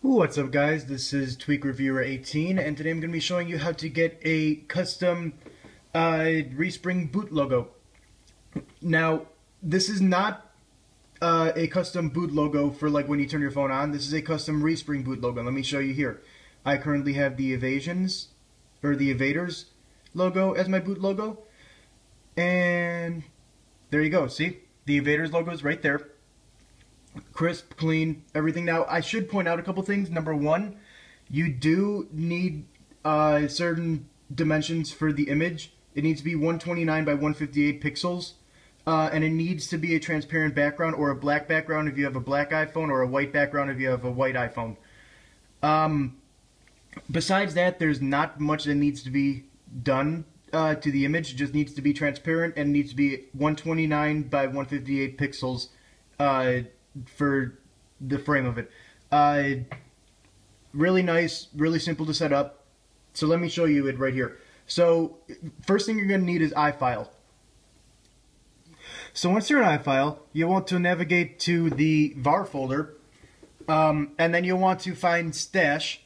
What's up guys, this is Tweak Reviewer 18 and today I'm going to be showing you how to get a custom uh, Respring boot logo. Now, this is not uh, a custom boot logo for like when you turn your phone on, this is a custom Respring boot logo. Let me show you here. I currently have the Evasions, or the Evaders logo as my boot logo. And there you go, see? The Evaders logo is right there crisp, clean, everything. Now, I should point out a couple things. Number one, you do need uh, certain dimensions for the image. It needs to be 129 by 158 pixels. Uh, and it needs to be a transparent background or a black background if you have a black iPhone or a white background if you have a white iPhone. Um, besides that, there's not much that needs to be done uh, to the image. It just needs to be transparent and needs to be 129 by 158 pixels uh, for the frame of it. Uh, really nice, really simple to set up. So let me show you it right here. So first thing you're going to need is iFile. So once you're in iFile, you want to navigate to the var folder, um, and then you'll want to find stash,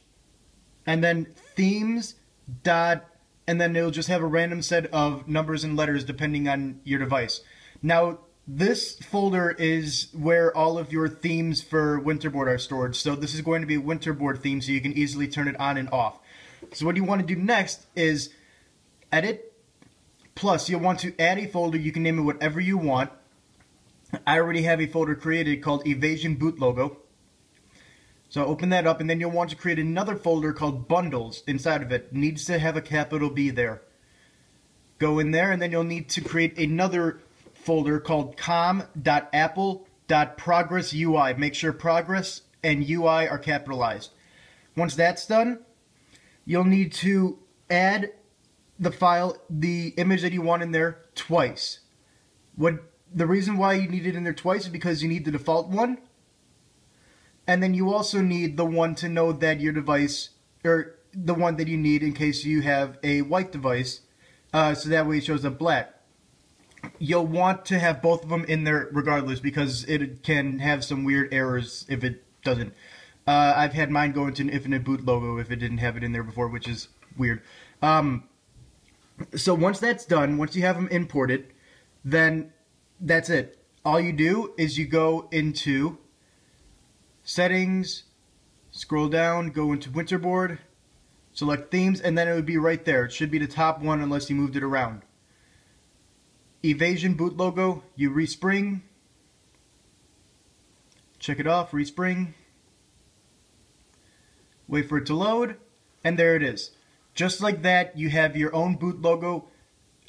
and then themes dot, and then it'll just have a random set of numbers and letters depending on your device. Now this folder is where all of your themes for Winterboard are stored. So this is going to be a Winterboard theme so you can easily turn it on and off. So what you want to do next is edit, plus you'll want to add a folder. You can name it whatever you want. I already have a folder created called Evasion Boot Logo. So open that up and then you'll want to create another folder called Bundles inside of it. Needs to have a capital B there. Go in there and then you'll need to create another folder called com.apple.progress.ui. Make sure progress and UI are capitalized. Once that's done, you'll need to add the file, the image that you want in there twice. What the reason why you need it in there twice is because you need the default one, and then you also need the one to know that your device, or the one that you need in case you have a white device, uh, so that way it shows up black you'll want to have both of them in there regardless because it can have some weird errors if it doesn't. Uh, I've had mine go into an infinite boot logo if it didn't have it in there before, which is weird. Um, so once that's done, once you have them imported, then that's it. All you do is you go into settings, scroll down, go into winterboard, select themes, and then it would be right there. It should be the top one unless you moved it around. Evasion boot logo, you respring. Check it off, respring. Wait for it to load, and there it is. Just like that, you have your own boot logo.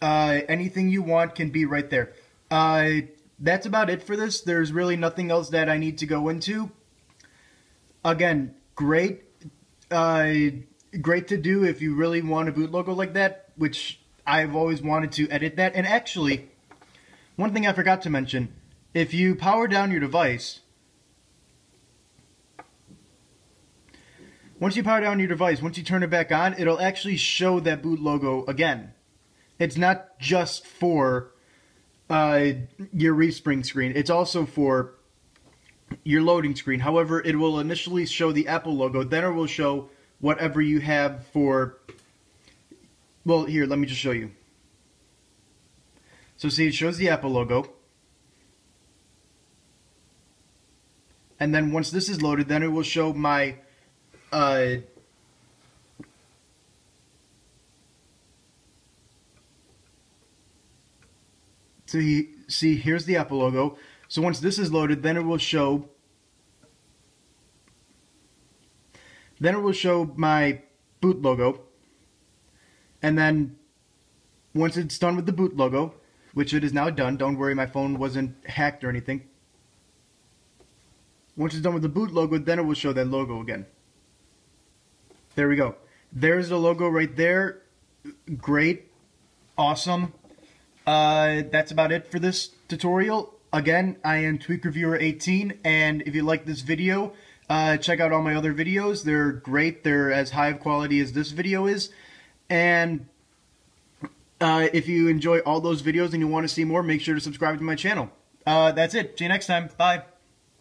Uh, anything you want can be right there. Uh, that's about it for this. There's really nothing else that I need to go into. Again, great, uh, great to do if you really want a boot logo like that, which I've always wanted to edit that. And actually, one thing I forgot to mention, if you power down your device, once you power down your device, once you turn it back on, it'll actually show that boot logo again. It's not just for uh, your respring screen. It's also for your loading screen. However, it will initially show the Apple logo. Then it will show whatever you have for... Well, here, let me just show you. So see, it shows the Apple logo. And then once this is loaded, then it will show my uh, So see, here's the Apple logo. So once this is loaded, then it will show then it will show my boot logo. And then once it's done with the boot logo, which it is now done. Don't worry, my phone wasn't hacked or anything. Once it's done with the boot logo, then it will show that logo again. There we go. There's the logo right there. Great. Awesome. Uh, that's about it for this tutorial. Again, I am Tweak Reviewer 18, and if you like this video, uh, check out all my other videos. They're great. They're as high of quality as this video is. And uh, if you enjoy all those videos and you want to see more, make sure to subscribe to my channel. Uh, that's it. See you next time. Bye.